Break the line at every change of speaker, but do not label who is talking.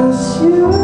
you